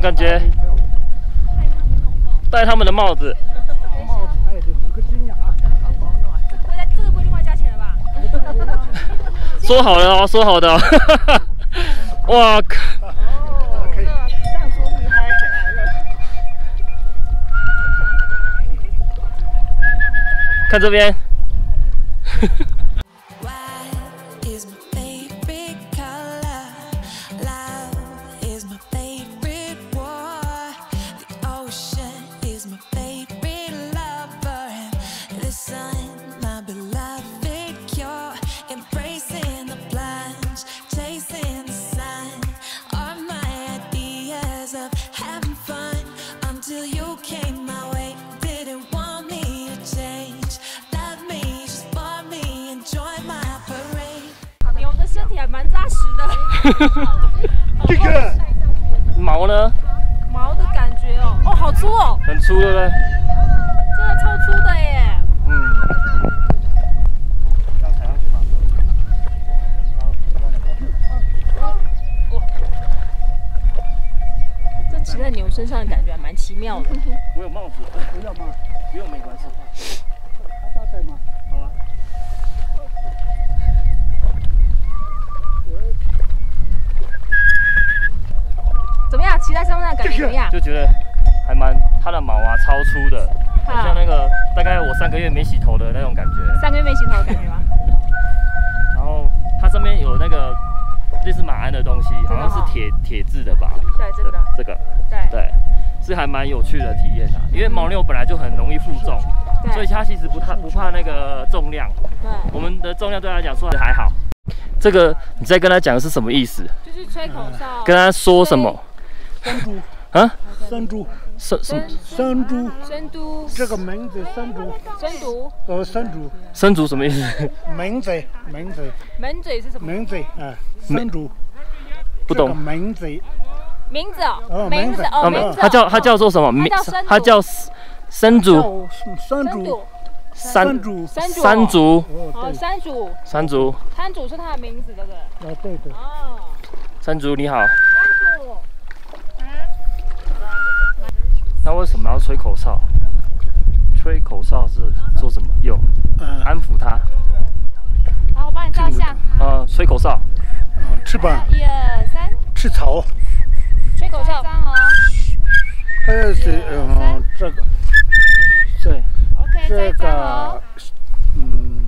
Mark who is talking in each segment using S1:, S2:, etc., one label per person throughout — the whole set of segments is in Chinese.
S1: 感觉？戴他们的帽子。说好的哦，说好的、哦。哇靠！看这边。
S2: 这个
S1: 毛呢
S3: 毛的感觉哦，哦，好粗哦，
S1: 很粗，对不对？
S3: 真的超粗的耶。
S1: 嗯。这样踩上去吗？
S3: 这骑在牛身上的感觉还蛮奇妙的。
S1: 我有帽子，
S2: 不要吗？
S1: 不用没关系。
S2: 他大概吗？
S3: 的感觉怎么样？
S1: 就觉得还蛮，它的毛啊超粗的，很像那个大概我三个月没洗头的那种感觉。
S3: 三个月没洗头的感觉吗？
S1: 然后它上面有那个类似马鞍的东西，好像是铁铁质的吧？
S3: 对，真的，
S1: 这个
S3: 对
S1: 对，是还蛮有趣的体验啊。因为牦牛本来就很容易负重，所以它其实不太不怕那个重量。
S3: 对，
S1: 我们的重量对它来讲算还好。这个你在跟他讲的是什么意思？
S3: 就是吹口哨，
S1: 跟他说什么？
S2: 山猪，
S1: 啊？
S2: 山猪，
S1: 山什么？
S2: 山猪，
S3: 深都
S2: 这个名字山猪，
S3: 深读
S2: 呃，山猪，
S1: 生族什么意思？
S2: 名字，名字，
S3: 门嘴是什么？
S2: 名字啊，山猪，
S1: 不懂。
S2: 名字，
S3: 名字哦？
S2: 哦名字
S3: 哦，
S1: 啊，
S3: 名字哦。
S1: 它叫它叫做什么？名
S3: 它叫
S2: 山竹，
S3: 山竹，
S1: 山
S2: 山猪，
S3: 山竹，
S1: 山竹
S2: 哦，
S3: 山竹，
S1: 山竹
S3: 山竹是他的名字，对不对？
S2: 啊，对对，
S3: 哦，
S1: 山竹你好。
S3: 山主，
S1: 那为什么要吹口哨？吹口哨是做什么用？
S2: 啊，
S1: 安抚他。
S3: 好，我帮你照相。
S1: 呃，吹口哨。
S2: 啊吃吧，
S3: 一二三，
S2: 吃草，
S3: 吹口哨。三哦
S2: 还有是嗯这个
S1: 对。
S3: ，OK，
S2: 这个嗯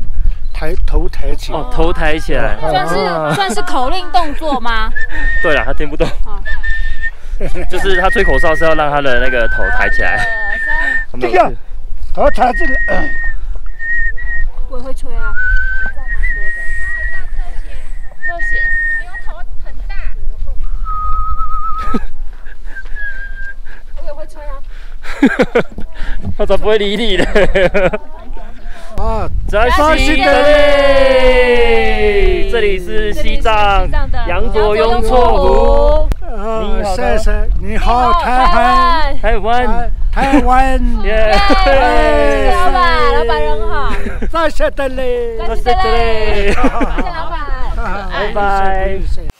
S2: 抬头抬起，
S1: 哦，头抬起来。
S3: 算是
S1: 啊
S3: 算是口令动作吗？
S1: 对了，他听不懂
S3: 好。
S1: 就是他吹口哨是要让他的那个头抬起来。
S2: 这个头抬这个，嗯
S3: 我也会吹啊。特写，牛头很大。我也会吹啊。
S1: 他才不会理你的。
S2: 啊，
S1: 在西德勒，这里是西藏羊卓雍措湖，
S2: 啊
S1: 你好
S2: 谢谢，你好，台湾，
S1: 台湾，
S2: 台湾，
S1: 耶！
S3: 老板，老板人好。
S2: 在谢德嘞，
S3: 谢谢
S1: 谢谢
S3: 老板，
S2: 拜
S1: 拜